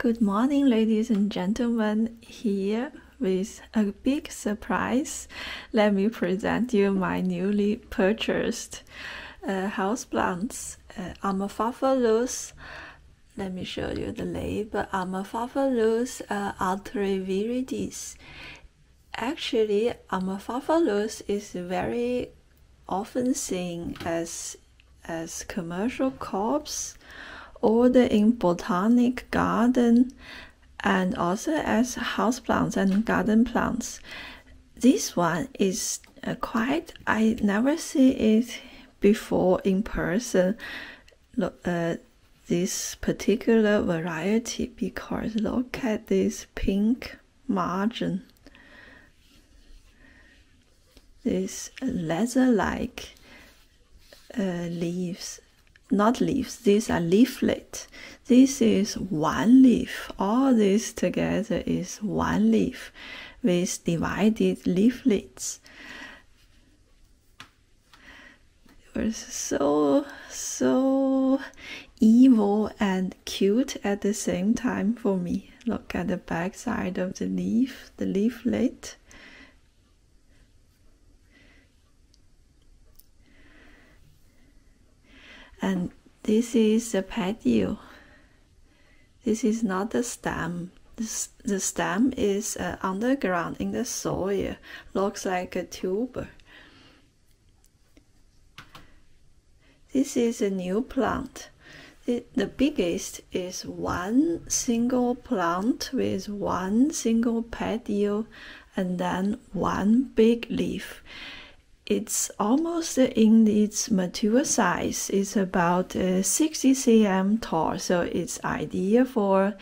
Good morning, ladies and gentlemen. Here with a big surprise, let me present you my newly purchased uh, houseplants, uh, Amorphophallus. Let me show you the label, Amorphophallus uh, atroviridis. Actually, Amorphophallus is very often seen as as commercial crops order in botanic garden and also as houseplants and garden plants. This one is uh, quite, I never see it before in person. Look, uh, this particular variety because look at this pink margin. This leather-like uh, leaves not leaves, these are leaflet. This is one leaf. All this together is one leaf with divided leaflets. It was so, so evil and cute at the same time for me. Look at the back side of the leaf, the leaflet. And this is the petiole. This is not the stem. This, the stem is uh, underground in the soil, looks like a tuber. This is a new plant. The, the biggest is one single plant with one single petiole and then one big leaf it's almost in its mature size. It's about uh, 60 cm tall, so it's ideal for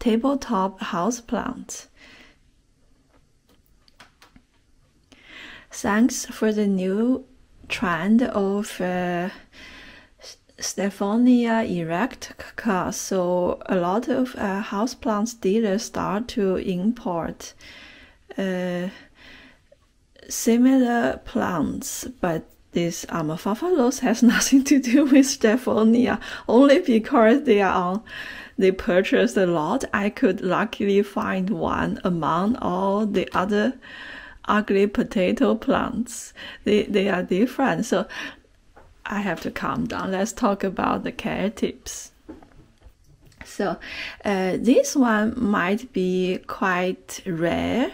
tabletop houseplants. Thanks for the new trend of uh, Stephania erectica. So a lot of uh, houseplants dealers start to import uh, similar plants, but this Amorphophallus has nothing to do with Stephania, only because they are on, they purchased a lot. I could luckily find one among all the other ugly potato plants. They, they are different. So I have to calm down. Let's talk about the care tips. So uh, this one might be quite rare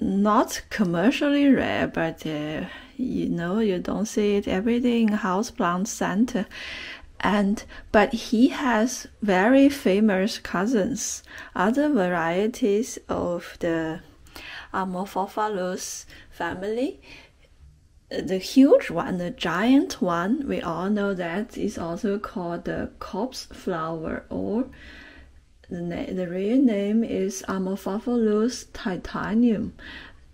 not commercially rare, but uh, you know you don't see it every day in houseplant center. And but he has very famous cousins, other varieties of the Amorphophallus family. The huge one, the giant one, we all know that is also called the corpse flower or the, the real name is Amorphophallus titanum,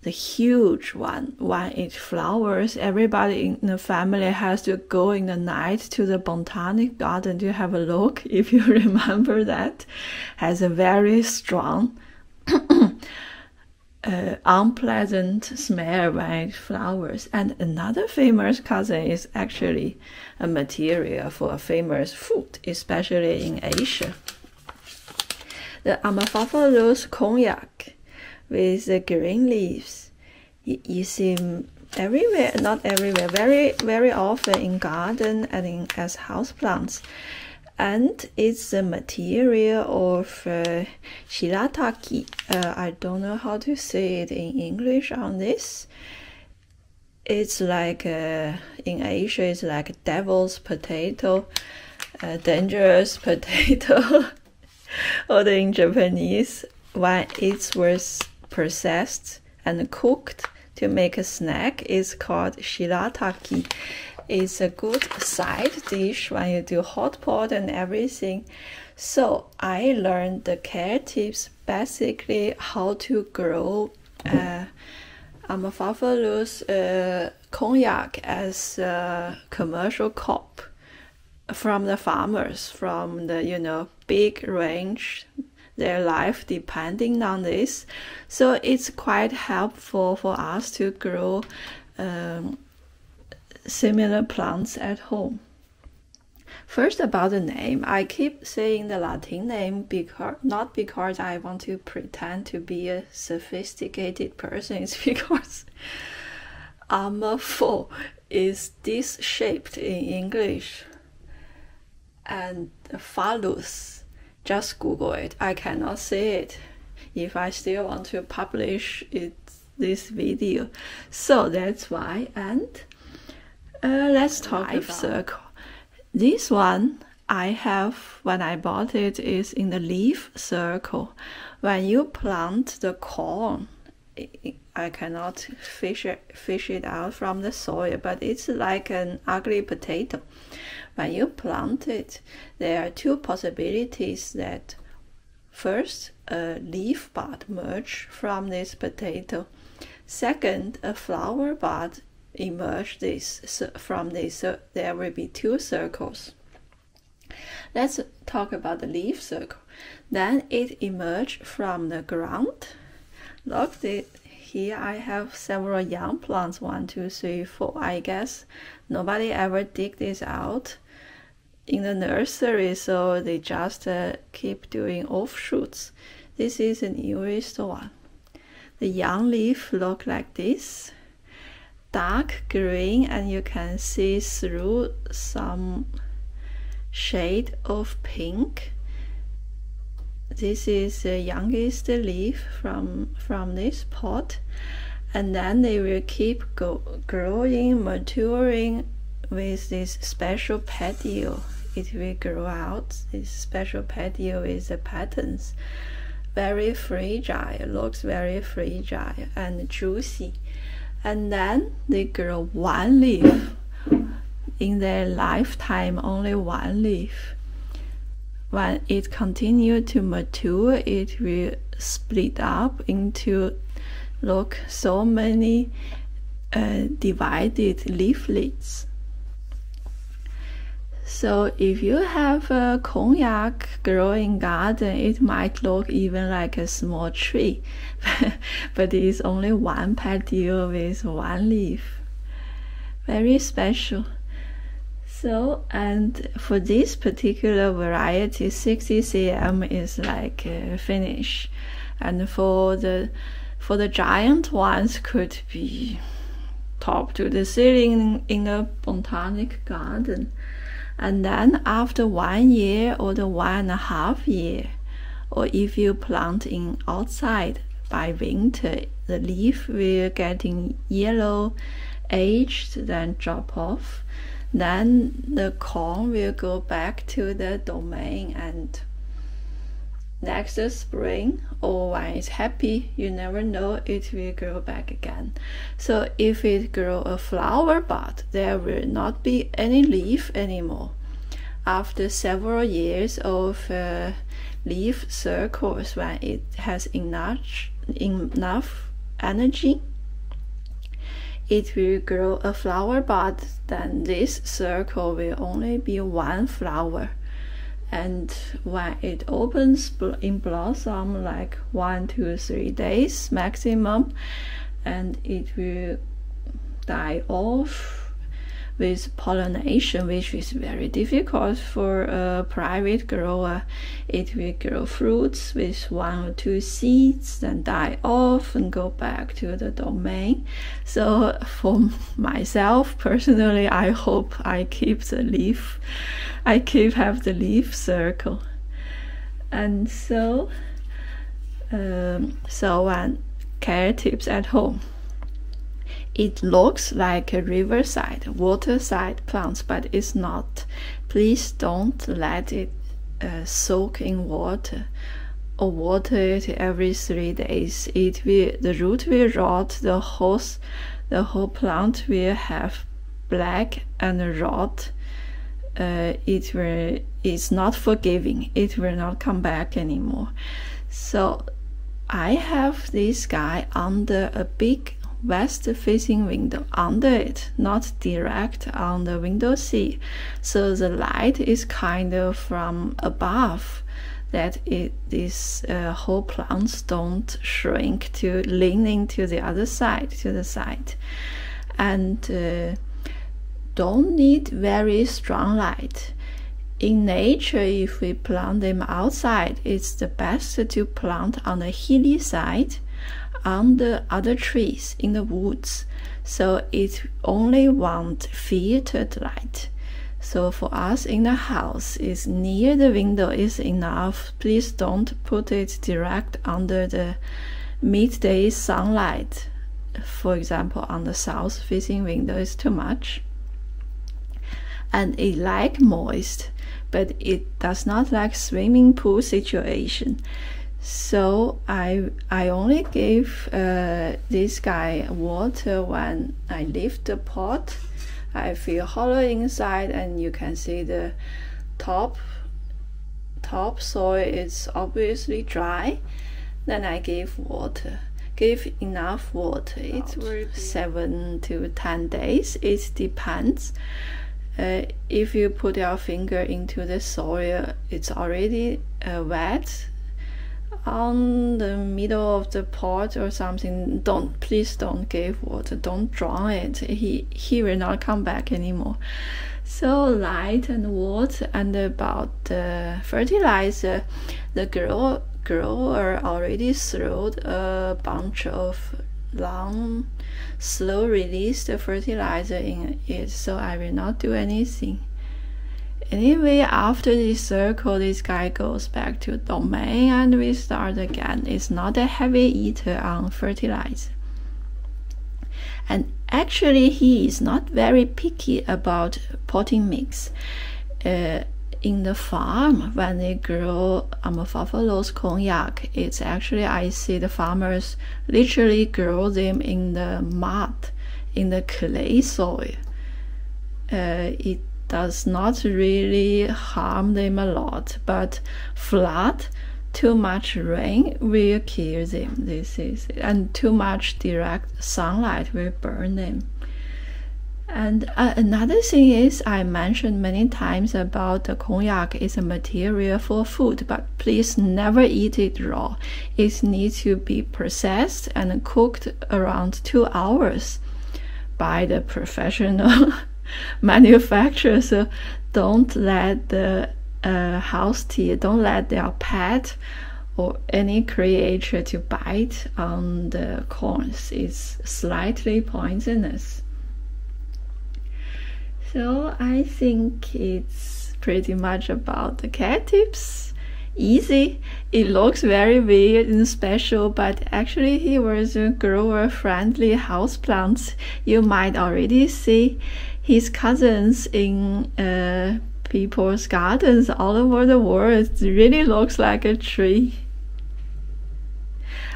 the huge one. When it flowers, everybody in the family has to go in the night to the botanic garden to have a look. If you remember that, has a very strong, uh, unpleasant smell when it flowers. And another famous cousin is actually a material for a famous food, especially in Asia the Amorphophallus konjac with the green leaves. You, you see everywhere, not everywhere, very very often in garden and in, as houseplants. And it's the material of uh, shirataki. Uh, I don't know how to say it in English on this. It's like uh, in Asia, it's like devil's potato, dangerous potato. Although in Japanese, when it was processed and cooked to make a snack, is called shirataki. It's a good side dish when you do hot pot and everything. So I learned the care tips, basically how to grow uh, Amorphophallus uh, konjac as a commercial crop from the farmers, from the you know big range, their life depending on this. So it's quite helpful for us to grow um, similar plants at home. First about the name, I keep saying the Latin name because not because I want to pretend to be a sophisticated person. It's because Amorpho is this shaped in English, and phallus. Just Google it. I cannot see it if I still want to publish it this video. So that's why. And uh, let's talk about circle. This one I have when I bought it is in the leaf circle. When you plant the corn, I cannot fish it, fish it out from the soil, but it's like an ugly potato. When you plant it, there are two possibilities that first a leaf bud merge from this potato. Second, a flower bud emerge this from this. So there will be two circles. Let's talk about the leaf circle. Then it emerged from the ground. Look, the, here I have several young plants. One, two, three, four. I guess nobody ever dig this out in the nursery, so they just uh, keep doing offshoots. This is an newest one. The young leaf look like this, dark green, and you can see through some shade of pink. This is the youngest leaf from from this pot, and then they will keep go, growing, maturing with this special petiole. It will grow out. This special petiole is the patterns. Very fragile, looks very fragile and juicy. And then they grow one leaf. In their lifetime, only one leaf. When it continues to mature, it will split up into look so many uh, divided leaflets. So if you have a konjac growing garden, it might look even like a small tree, but it's only one petiole with one leaf. Very special. So, and for this particular variety, 60 cm is like a finish, and for the for the giant ones could be top to the ceiling in a botanic garden and then after one year or the one and a half year or if you plant in outside by winter the leaf will getting yellow aged then drop off. Then the corn will go back to the domain and next spring or when it's happy. You never know it will grow back again. So if it grow a flower bud there will not be any leaf anymore. After several years of uh, leaf circles when it has enough enough energy it will grow a flower bud then this circle will only be one flower and when it opens in blossom like one two three days maximum and it will die off with pollination, which is very difficult for a private grower. It will grow fruits with one or two seeds, then die off and go back to the domain. So for myself personally, I hope I keep the leaf, I keep have the leaf circle. And so, um, so one care tips at home. It looks like a riverside, waterside plants, but it's not. Please don't let it uh, soak in water or water it every three days. It will the root will rot. The whole the whole plant will have black and rot. Uh, it will it's not forgiving. It will not come back anymore. So I have this guy under a big west facing window under it, not direct on the window sill. So the light is kind of from above that it this uh, whole plants don't shrink to leaning to the other side to the side and uh, don't need very strong light in nature, if we plant them outside, it's the best to plant on the hilly side under other trees in the woods. So it only want filtered light. So for us in the house, is near the window is enough. Please don't put it direct under the midday sunlight. For example, on the south facing window is too much. And it like moist, but it does not like swimming pool situation. So I I only give uh, this guy water when I lift the pot. I feel hollow inside, and you can see the top top soil is obviously dry. Then I give water. Give enough water. It's seven to ten days. It depends. Uh, if you put your finger into the soil, it's already uh, wet on the middle of the pot or something, don't please don't give water. Don't drown it. He he will not come back anymore. So light and water and about the fertilizer, the girl grower already throwed a bunch of long, slow release the fertilizer in it. So I will not do anything. Anyway, after this circle, this guy goes back to domain and we start again. It's not a heavy eater on fertilizer. And actually, he is not very picky about potting mix. Uh, in the farm, when they grow Amorphophallus konjac, it's actually, I see the farmers literally grow them in the mud, in the clay soil. Uh, it does not really harm them a lot, but flood, too much rain will kill them. This is and too much direct sunlight will burn them. And uh, another thing is, I mentioned many times about the konjac is a material for food, but please never eat it raw. It needs to be processed and cooked around two hours by the professional manufacturer. So don't let the uh, house tea, don't let their pet or any creature to bite on the corns. It's slightly poisonous. So I think it's pretty much about the cat tips easy. It looks very weird and special, but actually he was a grower friendly houseplant. You might already see his cousins in uh, people's gardens all over the world. It really looks like a tree.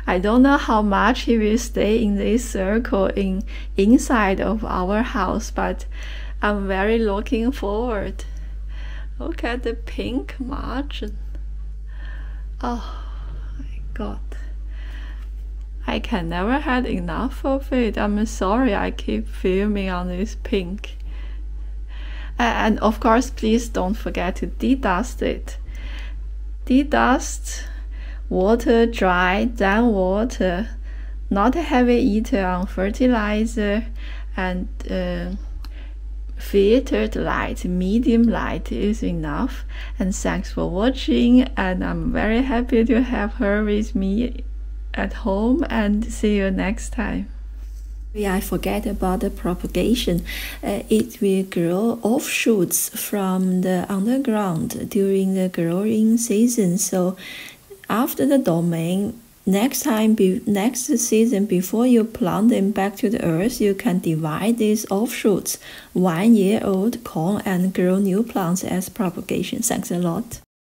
I don't know how much he will stay in this circle in inside of our house, but I'm very looking forward. Look at the pink margin. Oh my god. I can never had enough of it. I'm sorry I keep filming on this pink. And of course, please don't forget to dedust it. Dedust, water dry, then water, not heavy eater on fertilizer, and uh, filtered light, medium light is enough. And thanks for watching. And I'm very happy to have her with me at home and see you next time. I forget about the propagation. Uh, it will grow offshoots from the underground during the growing season. So after the domain, next time be, next season before you plant them back to the earth you can divide these offshoots one year old corn and grow new plants as propagation thanks a lot